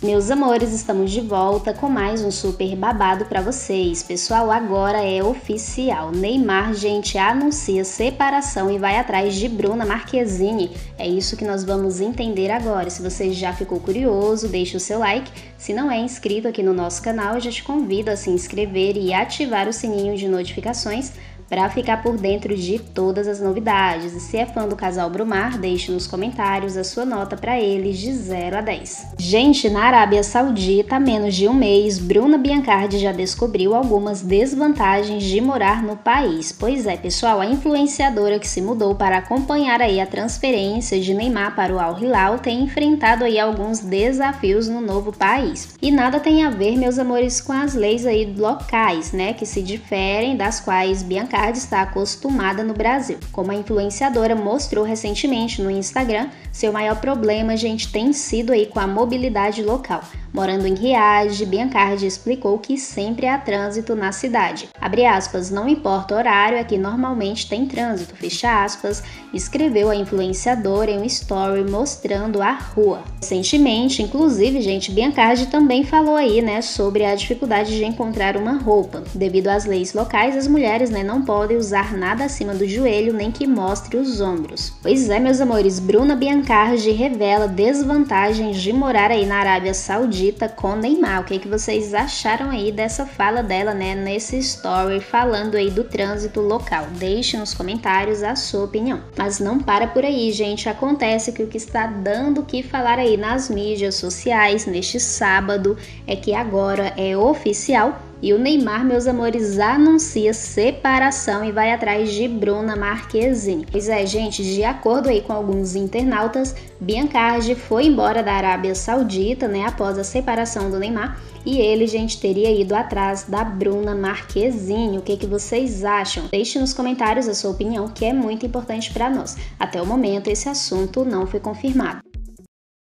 Meus amores, estamos de volta com mais um super babado para vocês. Pessoal, agora é oficial. Neymar, gente, anuncia separação e vai atrás de Bruna Marquezine. É isso que nós vamos entender agora. Se você já ficou curioso, deixe o seu like. Se não é inscrito aqui no nosso canal, eu já te convido a se inscrever e ativar o sininho de notificações para ficar por dentro de todas as novidades. E se é fã do casal Brumar, deixe nos comentários a sua nota para eles de 0 a 10. Gente, na Arábia Saudita, há menos de um mês, Bruna Biancardi já descobriu algumas desvantagens de morar no país. Pois é, pessoal, a influenciadora que se mudou para acompanhar aí a transferência de Neymar para o Al Hilal tem enfrentado aí alguns desafios no novo país. E nada tem a ver, meus amores, com as leis aí locais, né, que se diferem das quais Biancardi está acostumada no Brasil. Como a influenciadora mostrou recentemente no Instagram, seu maior problema, gente, tem sido aí com a mobilidade local. Morando em Riad, Biancardi explicou que sempre há trânsito na cidade. Abre aspas, não importa o horário, aqui normalmente tem trânsito, fecha aspas, escreveu a influenciadora em um story mostrando a rua. Recentemente, inclusive, gente, Biancardi também falou aí, né, sobre a dificuldade de encontrar uma roupa. Devido às leis locais, as mulheres, né, não podem usar nada acima do joelho nem que mostre os ombros. Pois é, meus amores, Bruna Biancardi revela desvantagens de morar aí na Arábia Saudita com Neymar. O que, é que vocês acharam aí dessa fala dela, né, nesse story falando aí do trânsito local? Deixe nos comentários a sua opinião. Mas não para por aí, gente. Acontece que o que está dando que falar aí nas mídias sociais neste sábado é que agora é oficial e o Neymar, meus amores, anuncia separação e vai atrás de Bruna Marquezine. Pois é, gente, de acordo aí com alguns internautas, Biancardi foi embora da Arábia Saudita, né, após a separação do Neymar, e ele, gente, teria ido atrás da Bruna Marquezine. O que, que vocês acham? Deixe nos comentários a sua opinião, que é muito importante para nós. Até o momento, esse assunto não foi confirmado.